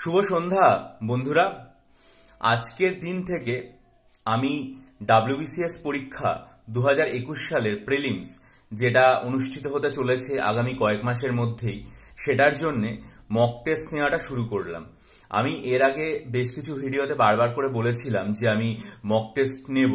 শুভ সন্ধ্যা, বন্ধুরা। আজকের দিন থেকে আমি ডাব্লিউবিসিএস পরীক্ষা দু হাজার একুশ সালের প্রিলিমস, যেটা অনুষ্ঠিত হতে চলেছে আগামী কয়েক মাসের মধ্যেই, সেটার জন্য মক টেস্ট নেওয়াটা শুরু করলাম। আমি এর আগে বেশ কিছু ভিডিওতে বারবার করে বলেছিলাম যে আমি মক টেস্ট নেব।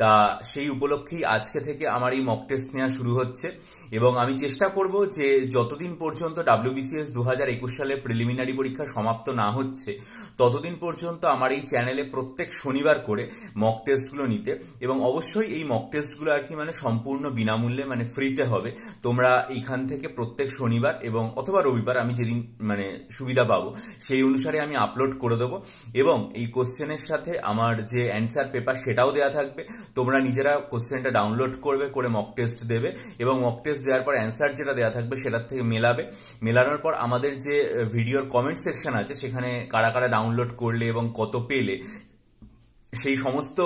তা সেই উপলক্ষেই আজকে থেকে আমার এই মক টেস্ট নেওয়া শুরু হচ্ছে। এবং আমি চেষ্টা করব যে যতদিন পর্যন্ত ডাব্লিউবিসিএস দু হাজার একুশ সালে প্রিলিমিনারি পরীক্ষা সমাপ্ত না হচ্ছে, ততদিন পর্যন্ত আমার এই চ্যানেলে প্রত্যেক শনিবার করে মক টেস্টগুলো নিতে। এবং অবশ্যই এই মক টেস্টগুলো আর কি মানে সম্পূর্ণ বিনামূল্যে মানে ফ্রিতে হবে। তোমরা এইখান থেকে প্রত্যেক শনিবার এবং অথবা রবিবার আমি যেদিন মানে সুবিধা পাবো, সেই অনুসারে আমি আপলোড করে দেবো। এবং এই কোশ্চেনের সাথে আমার যে অ্যান্সার পেপার সেটাও দেওয়া থাকবে। তোমরা নিজেরা কোশ্চেনটা ডাউনলোড করবে, করে মক টেস্ট দেবে। এবং মক টেস্ট দেওয়ার পর অ্যান্সার যেটা দেওয়া থাকবে সেটার থেকে মেলাবে। মেলানোর পর আমাদের যে ভিডিওর কমেন্ট সেকশন আছে, সেখানে কারা কারা ডাউনলোড করলে এবং কত পেলে, সেই সমস্ত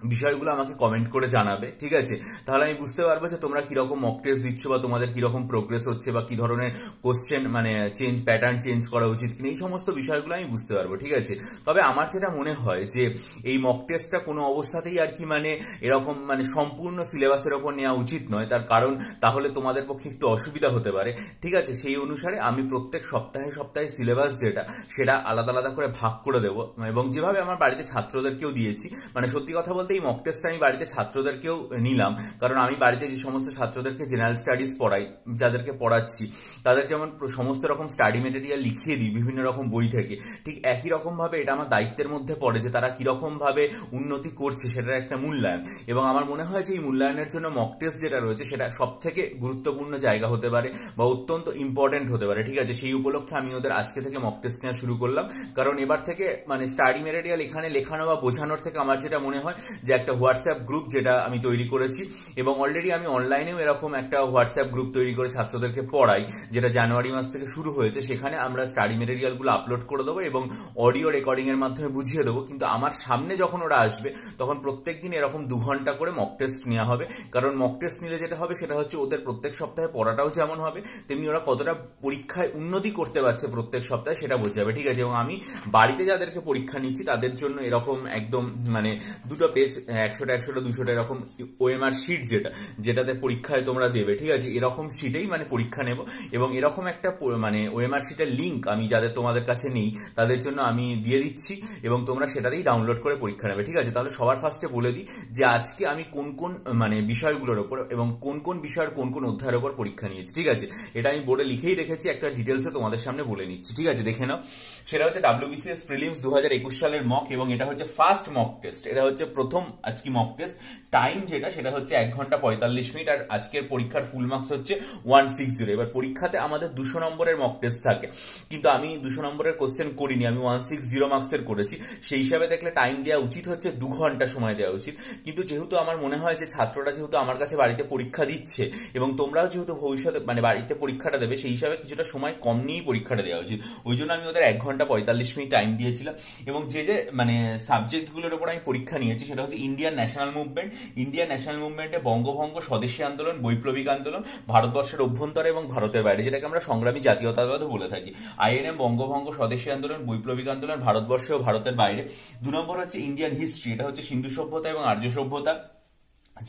বিষয়গুলো আমাকে কমেন্ট করে জানাবে, ঠিক আছে? তাহলে আমি বুঝতে পারব যে তোমরা কীরকম মক টেস্ট দিচ্ছ বা তোমাদের কীরকম প্রোগ্রেস হচ্ছে বা কি ধরনের কোশ্চেন মানে চেঞ্জ প্যাটার্ন চেঞ্জ করা উচিত কিনা, এই সমস্ত বিষয়গুলো আমি বুঝতে পারব, ঠিক আছে? তবে আমার যেটা মনে হয় যে এই মক টেস্টটা কোনো অবস্থাতেই আর কি মানে এরকম মানে সম্পূর্ণ সিলেবাসের ওপর নেওয়া উচিত নয়। তার কারণ তাহলে তোমাদের পক্ষে একটু অসুবিধা হতে পারে, ঠিক আছে? সেই অনুসারে আমি প্রত্যেক সপ্তাহে সপ্তাহে সিলেবাস যেটা, সেটা আলাদা আলাদা করে ভাগ করে দেবো। এবং যেভাবে আমার বাড়িতে ছাত্রদেরকেও দিয়েছি মানে সত্যি কথা বলতে এই মক টেস্ট আমি বাড়িতে ছাত্রদেরকেও নিলাম। কারণ আমি বাড়িতে যে সমস্ত ছাত্রদেরকে জেনারেল স্টাডিজ পড়াই, যাদেরকে পড়াচ্ছি, তাদের যেমন সমস্ত রকম স্টাডি মেটেরিয়াল লিখিয়ে দিই, বিভিন্ন রকম বই থেকে, ঠিক একই রকম ভাবে এটা আমার দায়িত্বের মধ্যে পড়ে যে তারা কীরকম ভাবে উন্নতি করছে, সেটার একটা মূল্যায়ন। এবং আমার মনে হয় যে এই মূল্যায়নের জন্য মক টেস্ট যেটা রয়েছে, সেটা সব থেকে গুরুত্বপূর্ণ জায়গা হতে পারে বা অত্যন্ত ইম্পর্টেন্ট হতে পারে, ঠিক আছে? সেই উপলক্ষে আমি ওদের আজকে থেকে মক টেস্ট নেওয়া শুরু করলাম। কারণ এবার থেকে মানে স্টাডি মেটেরিয়াল এখানে লেখানো বা বোঝানোর থেকে আমার যেটা মনে হয় যে একটা হোয়াটসঅ্যাপ গ্রুপ যেটা আমি তৈরি করেছি এবং অলরেডি আমি অনলাইনেও এরকম একটা হোয়াটসঅ্যাপ গ্রুপ তৈরি করে ছাত্রদেরকে পড়াই, যেটা জানুয়ারি মাস থেকে শুরু হয়েছে, সেখানে আমরা স্টাডি মেটেরিয়ালগুলো আপলোড করে দেবো এবং অডিও রেকর্ডিং এর মাধ্যমে বুঝিয়ে দেবো। কিন্তু আমার সামনে যখন ওরা আসবে, তখন প্রত্যেক দিন এরকম দু ঘণ্টা করে মক টেস্ট নেওয়া হবে। কারণ মক টেস্ট নিলে যেটা হবে, সেটা হচ্ছে ওদের প্রত্যেক সপ্তাহে পড়াটাও যেমন হবে, তেমনি ওরা কতটা পরীক্ষায় উন্নতি করতে পারছে প্রত্যেক সপ্তাহে, সেটা বোঝা যাবে ঠিক আছে? এবং আমি বাড়িতে যাদেরকে পরীক্ষা নিচ্ছি, তাদের জন্য এরকম একদম মানে দুটো পেজ একশোটা একশোটা দুশোটা এরকম ওএমআর শিট যেটা, যেটাতে পরীক্ষায় তোমরা দেবে, ঠিক আছে? এরকম শিটেই মানে পরীক্ষা নেব এবং এরকম একটা মানে ওএমআর শিটের লিঙ্ক আমি যাদের তোমাদের কাছে নেই, তাদের জন্য আমি দিয়ে দিচ্ছি এবং তোমরা সেটাতেই ডাউনলোড করে পরীক্ষা নেবে, ঠিক আছে? তাহলে সবার ফার্স্টে বলে দিই যে আজকে আমি কোন কোন মানে বিষয়গুলোর ওপর এবং কোন কোন বিষয়ের কোন কোন অধ্যায়ের ওপর পরীক্ষা নিয়েছি, ঠিক আছে? এটা আমি বোর্ডে লিখেই রেখেছি, একটা ডিটেলসে তোমাদের সামনে বলে নিচ্ছি, ঠিক আছে? দেখে নাও। সেটা হচ্ছে ডাব্লিউবিসিএস প্রিলিমস দু হাজার একুশ সালের মক এবং এটা হচ্ছে ফার্স্ট মক টেস্ট এটা হচ্ছে প্রথম আজকে মক টেস্ট টাইম যেটা, সেটা হচ্ছে এক ঘণ্টা পঁয়তাল্লিশ মিনিট আর আজকের পরীক্ষার ফুল মার্কস হচ্ছে ওয়ান সিক্স জিরো এবার পরীক্ষাতে আমাদের দুশো নম্বরের মক টেস্ট থাকে। কিন্তু আমি দুশো নম্বরের কোশ্চেন করিনি, আমি ওয়ান সিক্স জিরো মার্কসের করেছি। সেই হিসাবে দেখলে টাইম দেওয়া উচিত হচ্ছে দু ঘণ্টা সময় দেওয়া উচিত। কিন্তু যেহেতু আমার মনে হয় যে ছাত্ররা যেহেতু আমার কাছে বাড়িতে পরীক্ষা দিচ্ছে এবং তোমরাও যেহেতু ভবিষ্যতে মানে বাড়িতে পরীক্ষাটা দেবে, সেই হিসাবে কিছুটা সময় কম নিয়েই পরীক্ষাটা দেওয়া উচিত। ওই জন্য আমি ওদের এক ঘণ্টা পঁয়তাল্লিশ মিনিট টাইম দিয়েছিলাম। এবং যে যে মানে সাবজেক্টগুলোর উপর আমি পরীক্ষা নিয়েছি, সেটা হচ্ছে Indian national movement Indian national মুভমেন্টে বঙ্গভঙ্গ, স্বদেশী আন্দোলন, বৈপ্লবিক আন্দোলন, ভারতবর্ষের অভ্যন্তরে এবং ভারতের বাইরে, যেটাকে আমরা সংগ্রামী জাতীয়তাবাদ বলে থাকি। আইএনএম বঙ্গভঙ্গ, স্বদেশী আন্দোলন, বৈপ্লবিক আন্দোলন, ভারতবর্ষে ও ভারতের বাইরে। দু নম্বর হচ্ছে ইন্ডিয়ান হিস্ট্রি এটা হচ্ছে সিন্ধু সভ্যতা এবং আর্য সভ্যতা।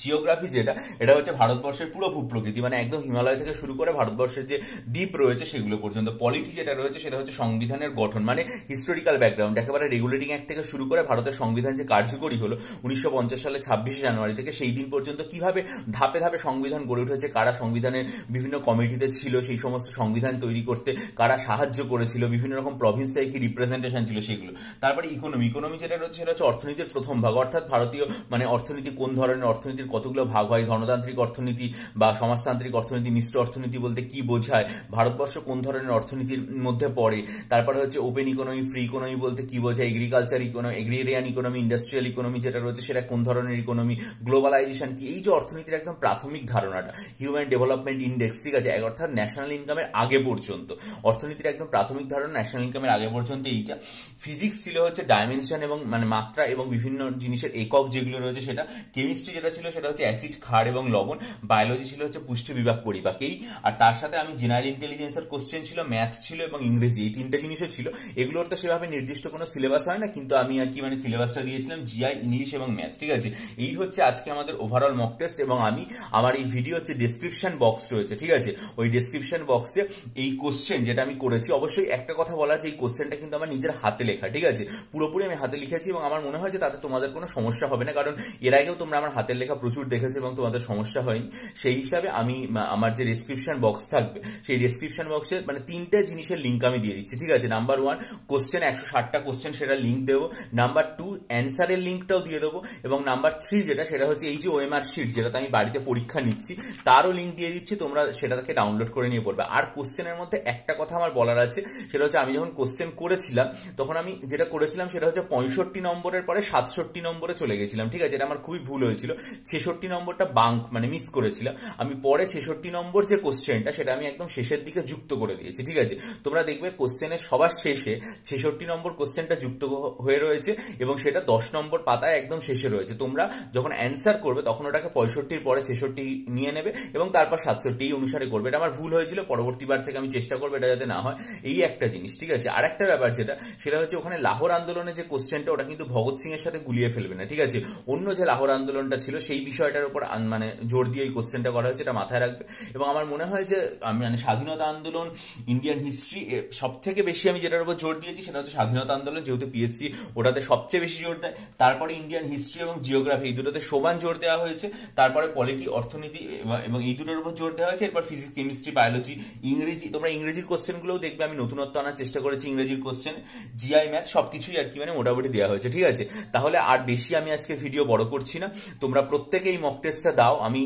জিওগ্রাফি যেটা, এটা হচ্ছে ভারতবর্ষের পুরো ভূপ্রকৃতি মানে একদম হিমালয় থেকে শুরু করে ভারতবর্ষের যে দ্বীপ রয়েছে সেগুলো পর্যন্ত। পলিটি যেটা রয়েছে সেটা হচ্ছে সংবিধানের গঠন মানে হিস্টোরিক্যাল ব্যাকগ্রাউন্ড একেবারে রেগুলেটিং অ্যাক্ট থেকে শুরু করে ভারতের সংবিধান যে কার্যকরী হলো উনিশশো পঞ্চাশ সালে ছাব্বিশে জানুয়ারি থেকে সেই দিন পর্যন্ত কীভাবে ধাপে ধাপে সংবিধান গড়ে উঠেছে, কারা সংবিধানের বিভিন্ন কমিটিতে ছিল, সেই সমস্ত সংবিধান তৈরি করতে কারা সাহায্য করেছিল, বিভিন্ন রকম প্রভিন্স থেকে কি রিপ্রেজেন্টেশন ছিল সেগুলো। তারপরে ইকোনমি ইকোনমি যেটা রয়েছে সেটা হচ্ছে অর্থনীতির প্রথম ভাগ, অর্থাৎ ভারতীয় মানে অর্থনীতি কোন ধরনের অর্থনীতি অর্থনীতির কতগুলো ভাগ হয়? গণতান্ত্রিক অর্থনীতি বা সমাজতান্ত্রিক অর্থনীতি, মিশ্র অর্থনীতি বলতে কি বোঝায়? ভারতবর্ষ কোন ধরনের অর্থনীতির মধ্যে পড়ে? তারপরে হচ্ছে ওপেন ইকোনমি ফ্রি ইকোনমি বলতে কি বোঝায়? Agriculture economy agrarian economy industrial economy যেটা রয়েছে সেটা কোন ধরনের ইকোনমি গ্লোবালাইজেশন কি? এই যে অর্থনীতির একদম প্রাথমিক ধারণাটা হিউম্যান ডেভেলপমেন্ট ইন্ডেক্স ঠিক আছে? অর্থাৎ ন্যাশনাল ইনকামের আগে পর্যন্ত। অর্থনীতির একদম প্রাথমিক ধারণা ন্যাশনাল ইনকামের আগে পর্যন্ত এইটা। ফিজিক্স ছিল হচ্ছে ডাইমেনশন এবং মানে মাত্রা এবং বিভিন্ন জিনিসের একক যেগুলো রয়েছে সেটা। কেমিস্ট্রি যেটা ছিল সেটা হচ্ছে অ্যাসিড, ক্ষার এবং লবণ। বায়োলজি ছিল হচ্ছে পুষ্টি বিভাগ পরিপাকেই। আর তার সাথে আমি জেনারেল ইন্টেলিজেন্সের কোশ্চেন ছিল ম্যাথ ছিল এবং ইংরেজি, এই তিনটা জিনিসও ছিল। এগুলোর তো সেভাবে নির্দিষ্ট কোনো সিলেবাস হয় না, কিন্তু আমি আর কি মানে সিলেবাসটা দিয়েছিলাম জিআই ইংলিশ এবং ম্যাথ ঠিক আছে? এই হচ্ছে আজকে আমাদের ওভারঅল মক টেস্ট এবং আমি, আমার এই ভিডিও হচ্ছে ডিসক্রিপশন বক্স রয়েছে, ঠিক আছে? ওই ডিসক্রিপশন বক্সে এই কোশ্চেন যেটা আমি করেছি, অবশ্যই একটা কথা বলা যে এই কোশ্চেনটা কিন্তু আমার নিজের হাতে লেখা, ঠিক আছে? পুরোপুরি আমি হাতে লিখেছি এবং আমার মনে হয় যে তাতে তোমাদের কোনো সমস্যা হবে না, কারণ এর আগেও তোমরা আমার হাতের লেখা প্রচুর দেখেছ এবং তোমাদের সমস্যা হয়নি। সেই হিসাবে আমি আমার যে ডিসক্রিপশন বক্স থাকবে, সেই ডিসক্রিপশন বক্সে মানে তিনটে জিনিসের লিঙ্ক আমি দিয়ে দিচ্ছি, ঠিক আছে? নাম্বার ওয়ান কোশ্চেন একশো ষাটটা কোশ্চেন সেটা লিঙ্ক দেবো। নাম্বার টু অ্যান্সারের লিঙ্কটাও দিয়ে দেবো। এবং নাম্বার থ্রি যেটা, সেটা হচ্ছে এই যে ওএমআর শিট যেটাতে আমি বাড়িতে পরীক্ষা নিচ্ছি, তারও লিঙ্ক দিয়ে দিচ্ছি, তোমরা সেটাকে ডাউনলোড করে নিয়ে পড়বে। আর কোশ্চেনের মধ্যে একটা কথা আমার বলার আছে, সেটা হচ্ছে আমি যখন কোশ্চেন করেছিলাম, তখন আমি যেটা করেছিলাম সেটা হচ্ছে পঁয়ষট্টি নম্বরের পরে সাতষট্টি নম্বরে চলে গেছিলাম, ঠিক আছে? এটা আমার খুবই ভুল হয়েছিল। ছেষট্টি নম্বরটা বাঙ্ক মানে মিস করেছিলাম আমি পরে ছেষট্টি নম্বর যে কোশ্চেনটা সেটা আমি একদম শেষের দিকে যুক্ত করে দিয়েছি, ঠিক আছে? তোমরা দেখবে কোশ্চেনের সবার শেষে ছেষট্টি নম্বর কোশ্চেনটা যুক্ত হয়ে রয়েছে এবং সেটা দশ নম্বর পাতায় একদম শেষে রয়েছে। তোমরা যখন অ্যান্সার করবে, তখন ওটাকে পঁয়ষট্টির পরে ছেষট্টি নিয়ে নেবে এবং তারপর সাতষট্টি অনুসারে করবে। এটা আমার ভুল হয়েছিল, পরবর্তীবার থেকে আমি চেষ্টা করব এটা যাতে না হয়। এই একটা জিনিস, ঠিক আছে? আর একটা ব্যাপার যেটা, সেটা হচ্ছে ওখানে লাহোর আন্দোলনের যে কোশ্চেনটা ওটা কিন্তু ভগৎ সিং এর সাথে গুলিয়ে ফেলবে না, ঠিক আছে? অন্য যে লাহোর আন্দোলনটা ছিল, সেই বিষয়টার উপর মানে জোর দিয়ে এই কোশ্চেনটা করা হয়েছে, এটা মাথায় রাখবে। এবং আমার মনে হয় যে, আমি মানে স্বাধীনতা আন্দোলন ইন্ডিয়ান হিস্ট্রি সব থেকে বেশি আমি যেটার উপর জোর দিয়েছি সেটা হচ্ছে স্বাধীনতা আন্দোলন, যেহেতু পিএসসি ওটাতে সবচেয়ে বেশি জোর দেয়। তারপরে ইন্ডিয়ান হিস্ট্রি এবং জিওগ্রাফি এই দুটোতে সমান জোর দেওয়া হয়েছে। তারপরে পলিটি অর্থনীতি, এবং এই দুটোর উপর জোর দেওয়া হয়েছে। এরপর ফিজিক্স কেমিস্ট্রি বায়োলজি ইংরেজি, তোমরা ইংরেজির কোশ্চেনগুলোও দেখবে, আমি নতুনত্ব আনার চেষ্টা করেছি ইংরেজির কোশ্চেন জিআই ম্যাথ সবকিছুই আর কি মানে মোটামুটি দেওয়া হয়েছে, ঠিক আছে? তাহলে আর বেশি আমি আজকে ভিডিও বড় করছি না। তোমরা প্রত্যেকে এই মক টেস্টটা দাও আমি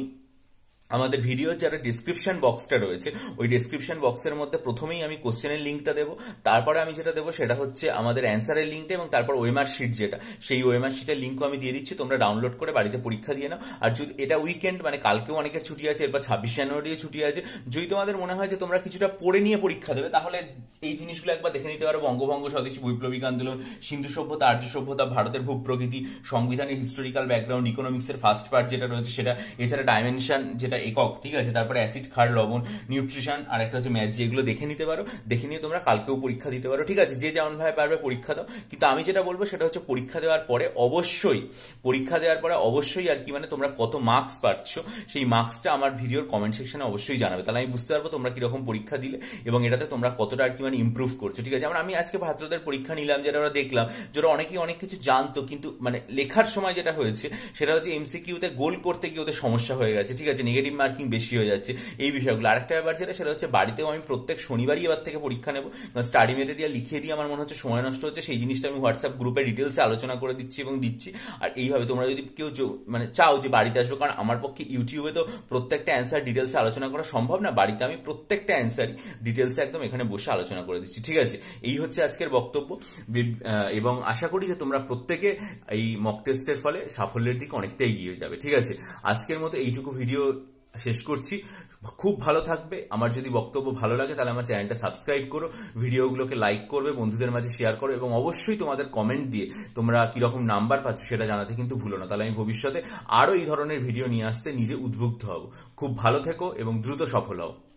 আমাদের ভিডিওর যারা ডিসক্রিপশন বক্সটা রয়েছে, ওই ডিসক্রিপশন বক্সের মধ্যে প্রথমেই আমি কোশ্চেনের লিঙ্কটা দেবো। তারপরে আমি যেটা দেবো সেটা হচ্ছে আমাদের অ্যান্সারের লিঙ্কটা এবং তারপর ওয়েমার শিট যেটা। সেই ওয়েমার শিটের লিঙ্কও আমি দিয়ে দিচ্ছি, তোমরা ডাউনলোড করে বাড়িতে পরীক্ষা দিয়ে নাও। আর যদি এটা উইকেন্ড মানে কালকেও অনেকের ছুটি আছে, এরপর ছাব্বিশ জানুয়ারিও ছুটি আছে। যদি তোমাদের মনে হয় যে তোমরা কিছুটা পড়ে নিয়ে পরীক্ষা দেবে, তাহলে এই জিনিসগুলো একবার দেখে নিতে পারো। বঙ্গভঙ্গ স্বদেশী বৈপ্লবিক আন্দোলন, সিন্ধু সভ্যতা, আর্য সভ্যতা, ভারতের ভূপ্রকৃতি সংবিধানের হিস্টোরিক্যাল ব্যাকগ্রাউন্ড ইকোনমিক্সের ফার্স্ট পার্ট যেটা রয়েছে, সেটা, এছাড়া ডাইমেনশন যেটা একক, ঠিক আছে? তারপরে অ্যাসিড খার লবণ নিউট্রিশন আর একটা হচ্ছে ম্যাথ যেগুলো দেখে নিতে পারো। দেখে নিয়ে তোমরা কালকেও পরীক্ষা দিতে পারো, ঠিক আছে? যে যেমন ভাবে পারবে পরীক্ষা দাও। কিন্তু আমি যেটা বলব সেটা হচ্ছে পরীক্ষা দেওয়ার পরে অবশ্যই, পরীক্ষা দেওয়ার পরে অবশ্যই আর কি মানে তোমরা কত মার্কস পাচ্ছ, সেই মার্কসটা আমার ভিডিওর কমেন্ট সেকশনে অবশ্যই জানাবে। তাহলে আমি বুঝতে পারব তোমরা কীরকম পরীক্ষা দিলে এবং এটাতে তোমরা কতটা আর কি মানে ইম্প্রুভ করছ, ঠিক আছে? যেমন আমি আজকে ভাদ্রদের পরীক্ষা নিলাম, যেটা ওরা দেখলাম যারা অনেকেই অনেক কিছু জানতো, কিন্তু মানে লেখার সময় যেটা হয়েছে, সেটা হচ্ছে এমসিকিউতে গোল করতে গিয়ে ওদের সমস্যা হয়ে গেছে, ঠিক আছে? নেগেটিভ মার্কিং বেশি হয়ে যাচ্ছে। এই বিষয়গুলো। আরেকটা ব্যাপার যেটা, সেটা হচ্ছে বাড়িতেও আমি প্রত্যেক শনিবারই এবার থেকে পরীক্ষা নেব। স্টাডি মেটেরিয়াল লিখিয়ে দিয়ে আমার মনে হচ্ছে সময় নষ্ট হচ্ছে, সেই জিনিসটা আমি হোয়াটসঅ্যাপ গ্রুপে ডিটেলসে আলোচনা করে দিচ্ছি এবং দিচ্ছি। আর এইভাবে তোমরা যদি কেউ মানে চাও যে বাড়িতে আসবে, কারণ আমার পক্ষে ইউটিউবে তো প্রত্যেকটা অ্যান্সার ডিটেলসে আলোচনা করা সম্ভব না, বাড়িতে আমি প্রত্যেকটা অ্যান্সারই ডিটেলসে একদম এখানে বসে আলোচনা করে দিচ্ছি। ঠিক আছে? এই হচ্ছে আজকের বক্তব্য। এবং আশা করি যে তোমরা প্রত্যেকে এই মক টেস্টের ফলে সাফল্যের দিকে অনেকটা এগিয়ে যাবে। ঠিক আছে? আজকের মতো এইটুকু ভিডিও শেষ করছি। খুব ভালো থাকবে। আমার যদি বক্তব্য ভালো লাগে, তাহলে আমার চ্যানেলটা সাবস্ক্রাইব করো, ভিডিওগুলোকে লাইক করবে, বন্ধুদের মাঝে শেয়ার করো, এবং অবশ্যই তোমাদের কমেন্ট দিয়ে তোমরা কীরকম নাম্বার পাচ্ছ সেটা জানাতে কিন্তু ভুলো না। তাহলে আমি ভবিষ্যতে আরও এই ধরনের ভিডিও নিয়ে আসতে নিজে উদ্বুদ্ধ হব। খুব ভালো থেকো এবং দ্রুত সফল হও।